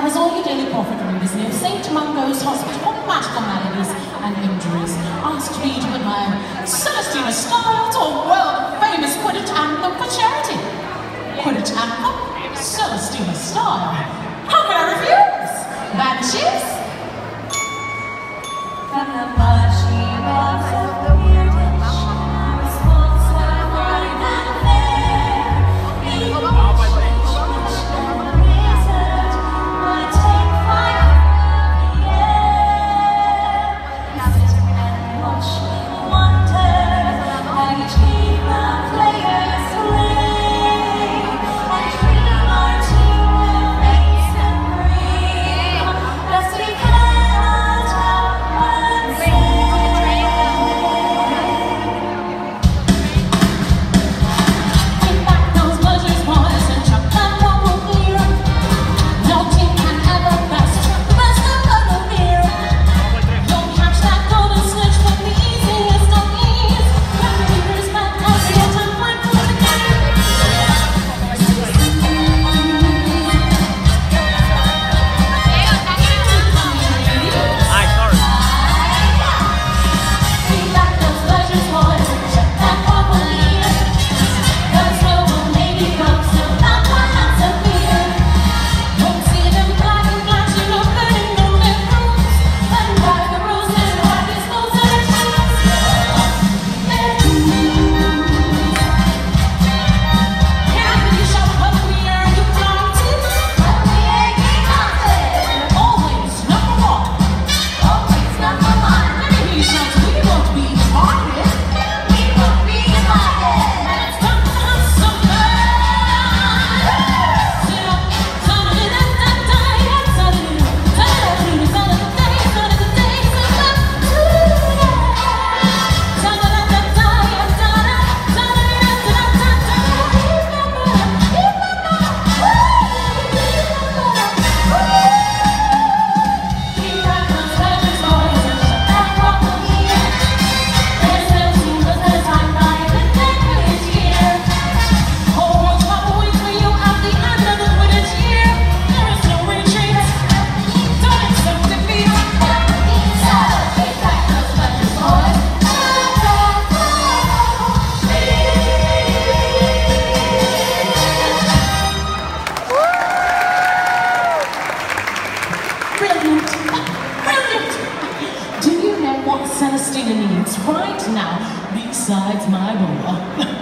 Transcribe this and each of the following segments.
covers all your Daily Prophet from this of St. Mungo's Hospital, for magical maladies and injuries. Asked me to admire Celestina Star, or world-famous Quidditch Anthem for charity. Quidditch Anthem, Celestina Star. How can I refuse? Banshees? right now, besides my boa.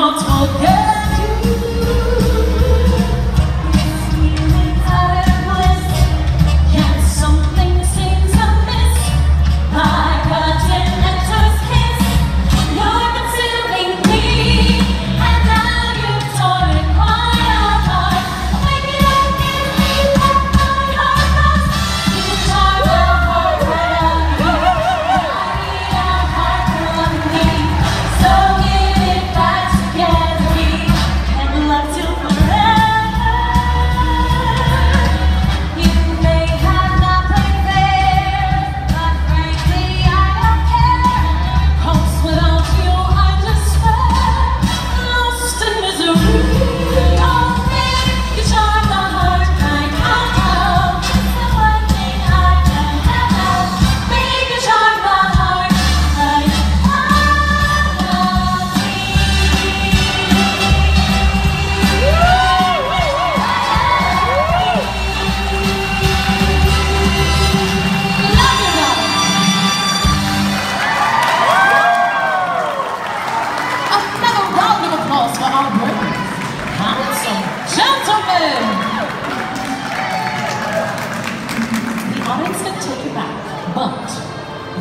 not forget.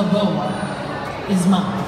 The boa is mine.